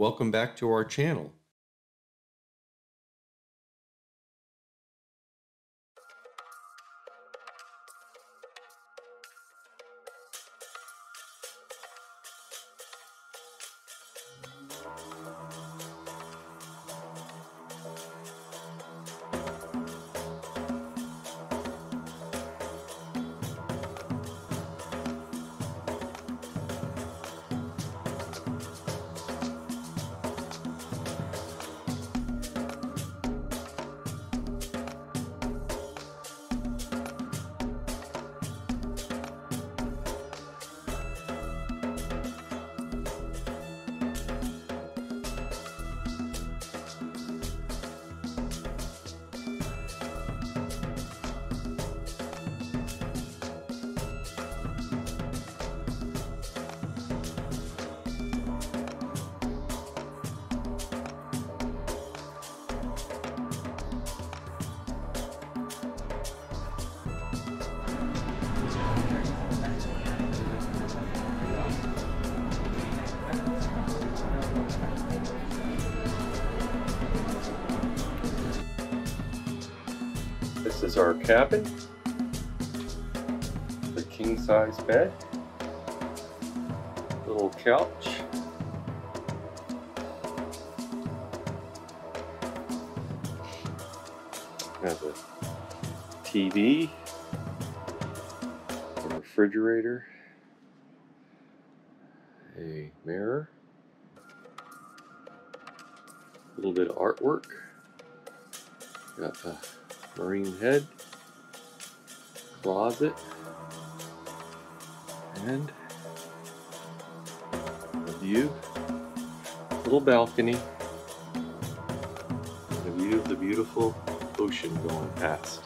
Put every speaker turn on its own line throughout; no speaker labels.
Welcome back to our channel. Is our cabin. The king size bed. Little couch. Has a TV, a refrigerator, a mirror, a little bit of artwork. Got a marine head, closet, and a view, little balcony, and a view of the beautiful ocean going past.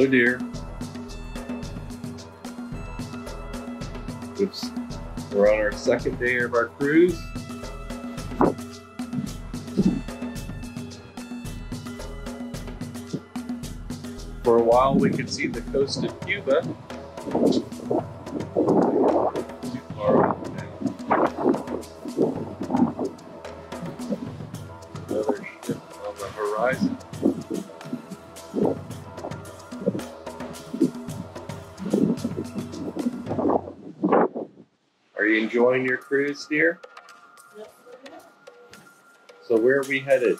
Oh dear. Oops. We're on our second day of our cruise. For a while, we could see the coast of Cuba. Too far off now. Another ship on the horizon. You enjoying your cruise, dear? So where are we headed?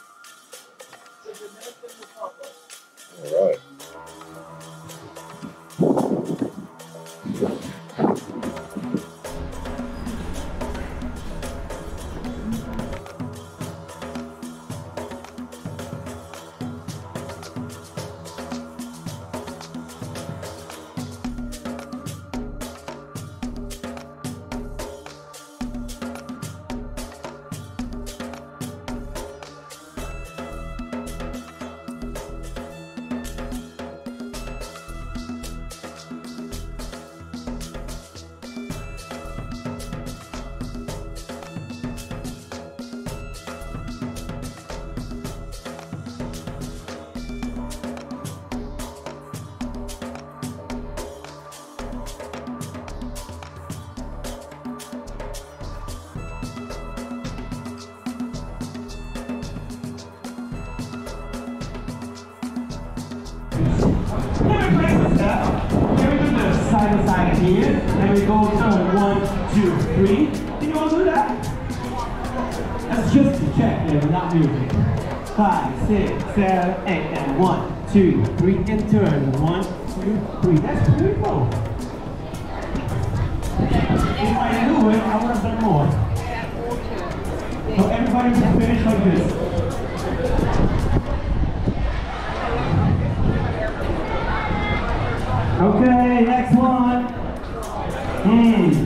Side to side here. Then we go turn one, two, three. Can you all do that? That's just to check there, we're not music. Five, six, seven, eight, and one, two, three, and turn. One, two, three. That's beautiful. If I knew it, I would have done more. So everybody just finish like this. Okay, next one. Mmm.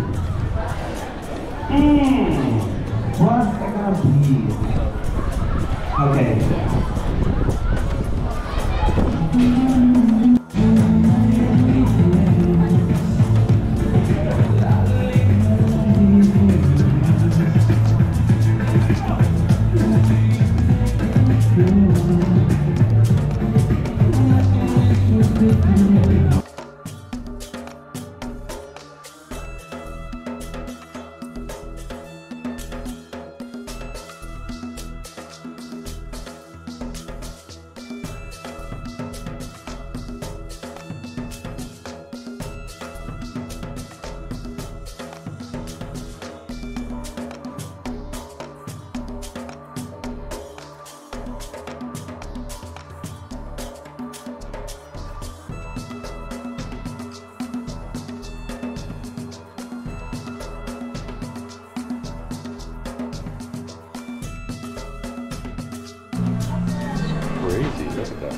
Crazy, look at that.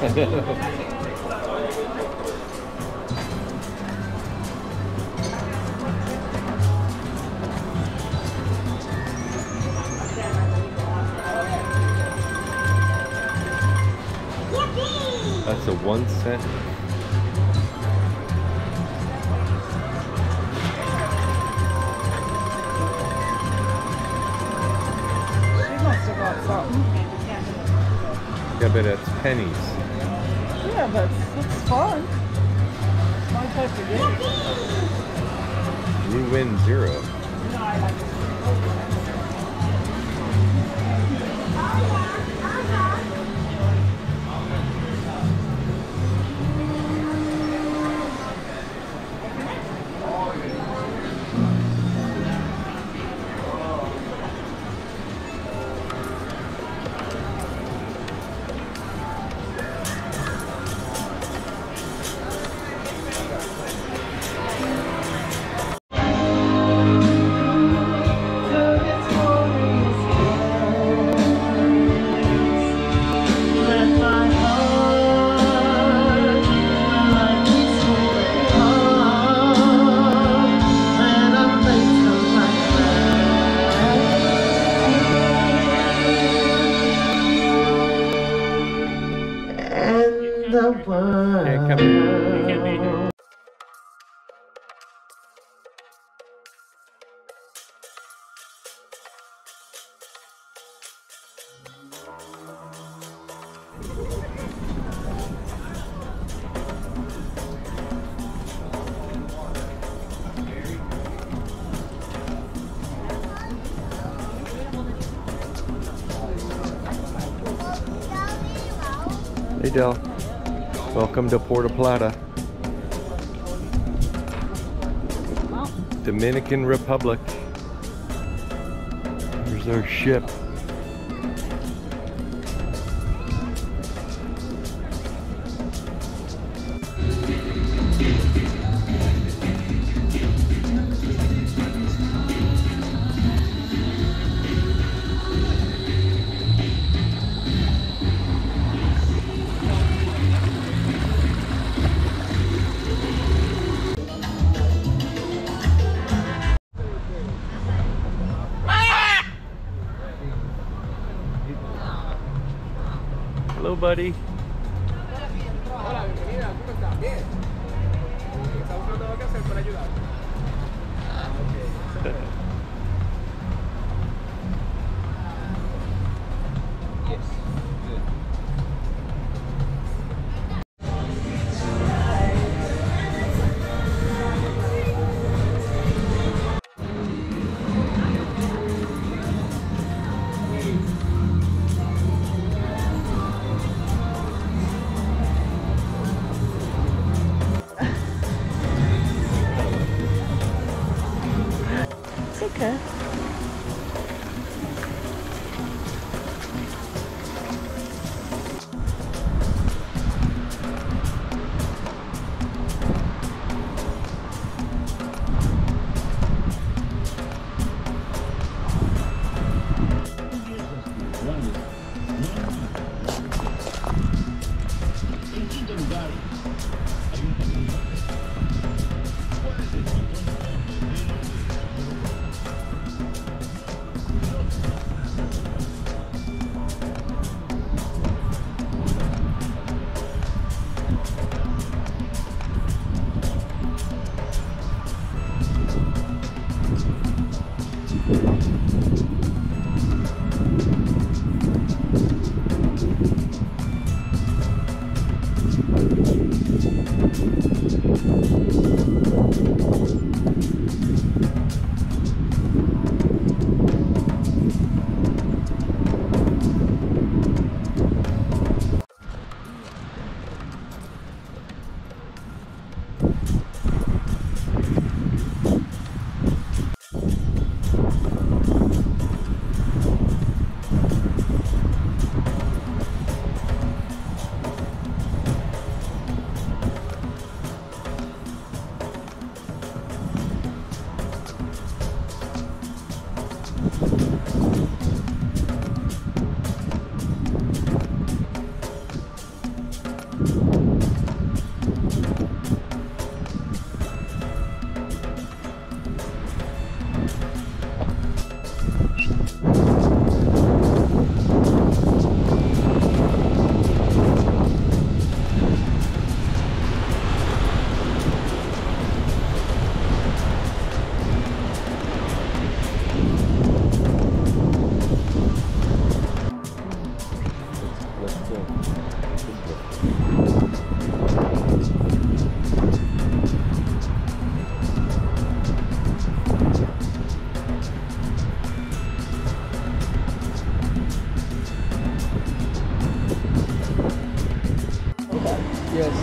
That's cent.
She must have got something.
Yeah, but it's pennies.
Yeah, but it's fun. My type of game.
You win zero.
And the world.
Can't welcome to Puerto Plata. Dominican Republic. Here's our ship. Buddy. Let's go.
Yes.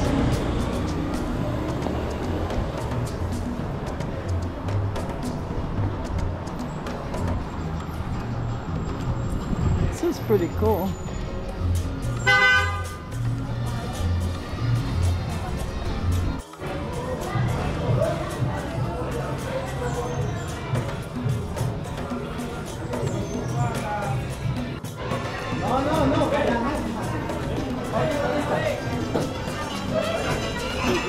This is pretty cool.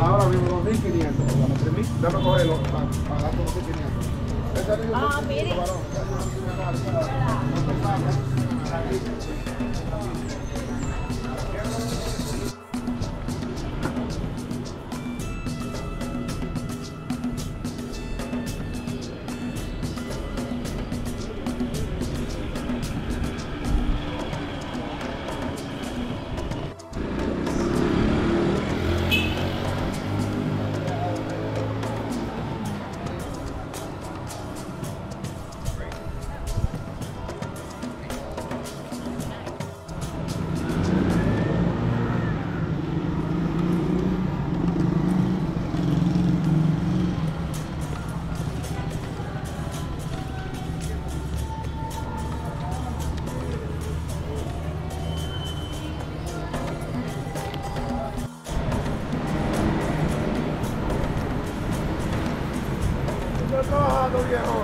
Ahora mismo 2.500. 3.000. Dame cogerlo por 2.500. Ah, mire. Trabajando, viejo.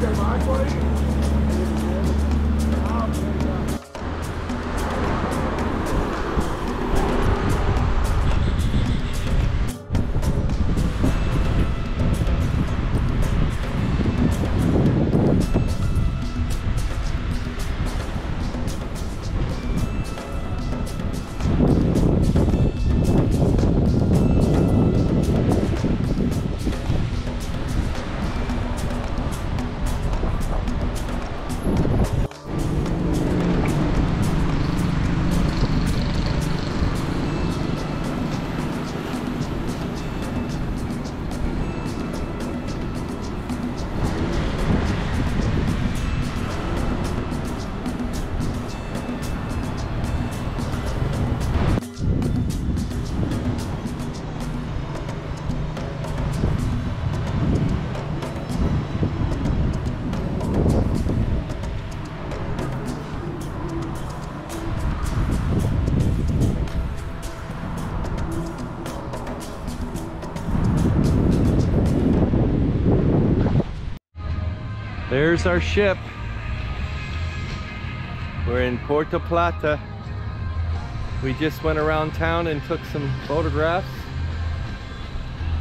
¿Te marco ahí?
There's our ship. We're in Puerto Plata. We just went around town and took some photographs.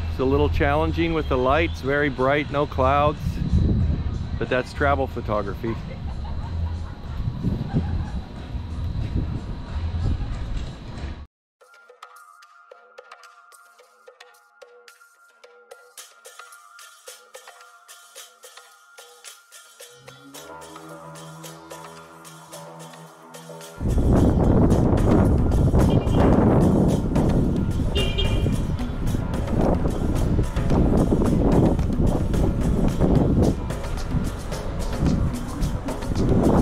It's a little challenging with the lights, very bright, no clouds. But that's travel photography. multiple.